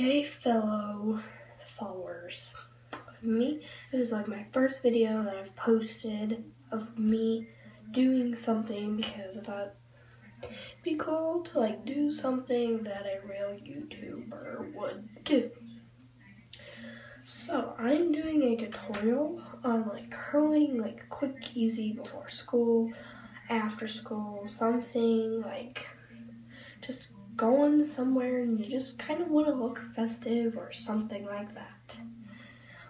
Okay, fellow followers of me, this is like my first video that I've posted of me doing something because I thought it'd be cool to like do something that a real YouTuber would do. So I'm doing a tutorial on like curling like quick easy before school, after school, something like just going somewhere and you just kind of want to look festive or something like that.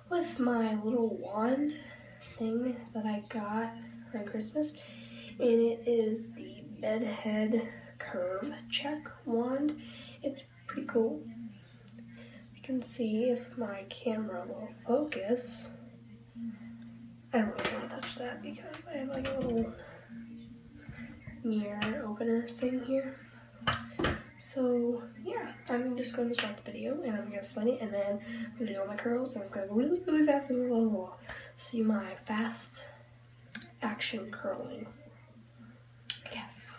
With my little wand thing that I got for Christmas, and it is the Bedhead Curve Check wand. It's pretty cool. You can see if my camera will focus. I don't really want to touch that because I have like a little mirror opener thing here. So yeah, I'm just going to start the video and I'm going to explain it and then I'm going to do all my curls and it's going to go really, really fast and blah, blah, blah. See my fast action curling. I guess.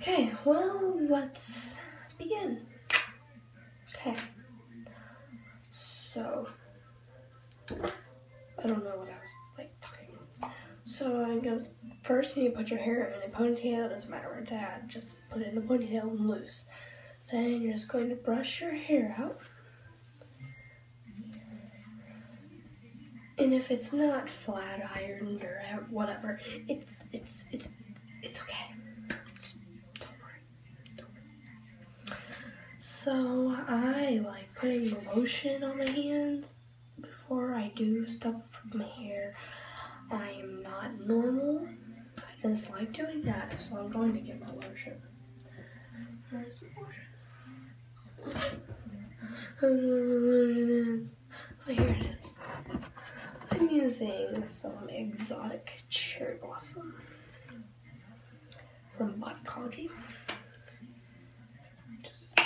Okay, well, let's begin. Okay. So, I don't know what I was like talking So I'm gonna first you need to put your hair in a ponytail, doesn't matter where it's at, just put it in a ponytail and loose. Then you're just going to brush your hair out. And if it's not flat ironed or whatever, it's it's it's it's okay. It's, don't worry. Don't worry. So I like putting lotion on my hands before I do stuff with my hair. I am not normal. I like doing that, so I'm going to get my lotion. Where's the lotion? Oh, here it is. I'm using some exotic cherry blossom from Bodycology. Just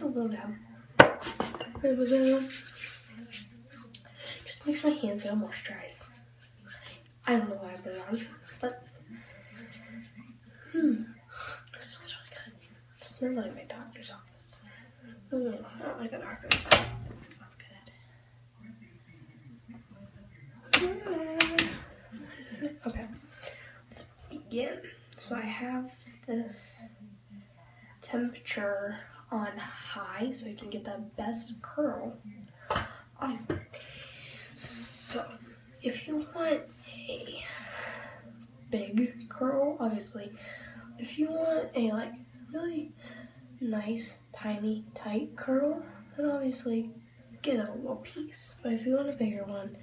a little down. There we go. Just makes my hand feel moisturized. I don't know why I put it on, but hmm, it smells really good. It smells like my doctor's office. Mm, I don't like doctor's office. It smells good. Okay, let's begin. So I have this temperature on high so you can get the best curl. Awesome. So if you want a big curl, obviously, if you want a like really nice, tiny, tight curl, then obviously get a little piece. But if you want a bigger one,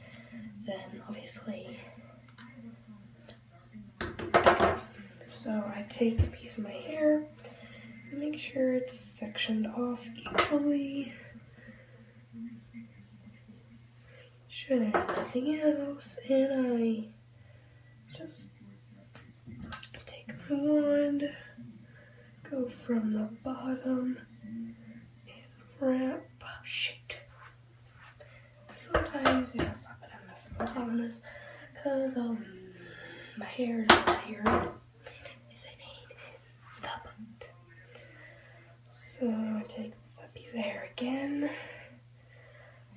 then obviously. So I take a piece of my hair, make sure it's sectioned off equally. sure there's nothing else, and I just take my wand, go from the bottom, and wrap. Shit. Sometimes mess up, but I'm messing up on this because um my hair is here. Is a pain in the butt. So I take that piece of hair again.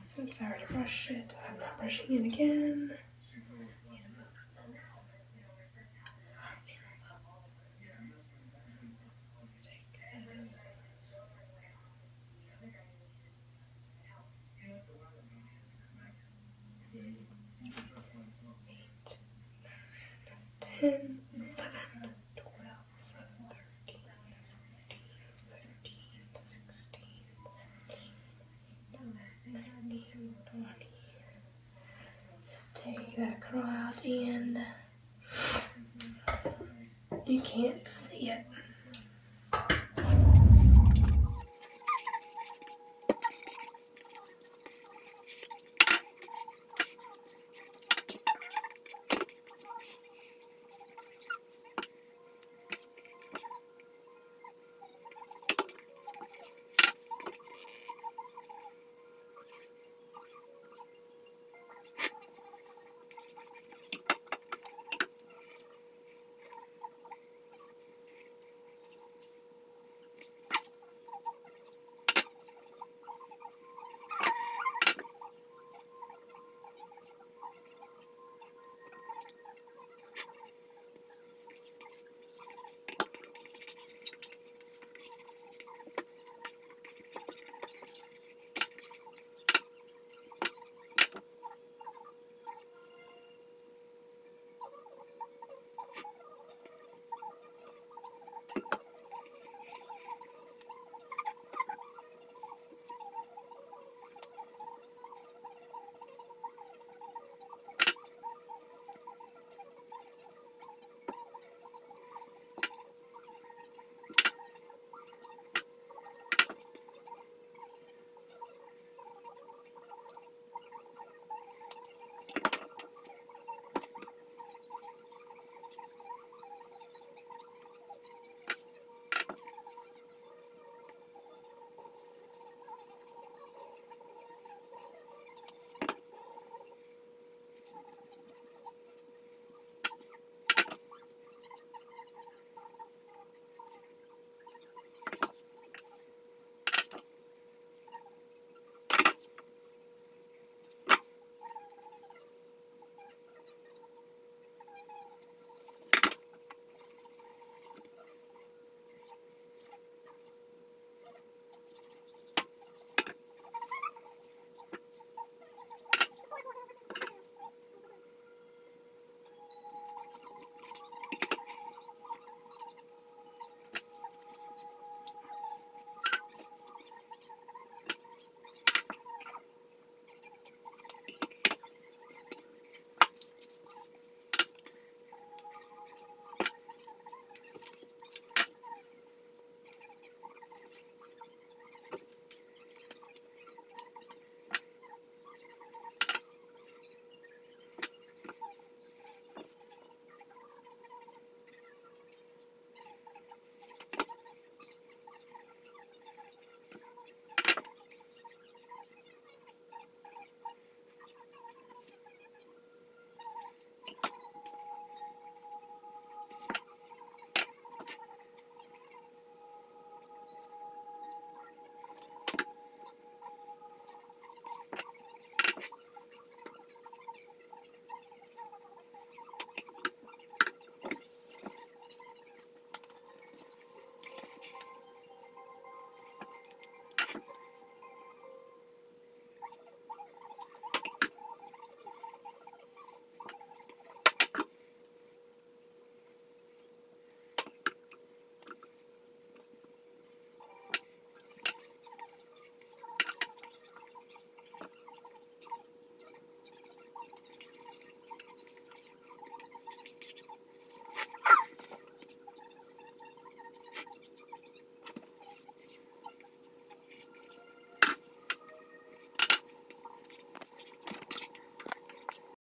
Since I already brushed it, I'm not brushing it again. That curl out and uh, you can't see it.